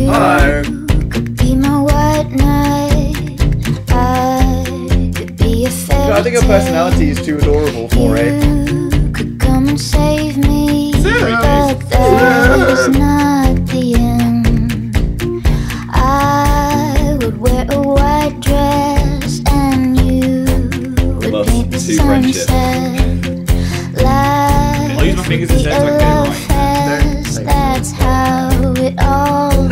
You Hello. could be my white knight. I could be a fairy I think her personality is too adorable for it. You could come and save me, but that is not the end. I would wear a white dress, and you would Love paint the to friendship. sunset. Like I'll use my fingers instead so I can get it right. That's how it all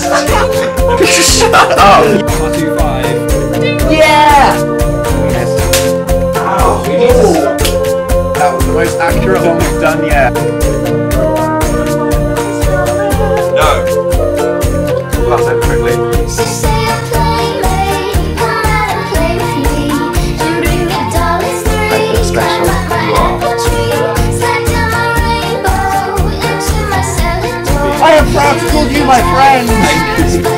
Shut up! Two, five. Yes. That was the most accurate one we've done yet. No. Pass it quickly. I've called you my friend.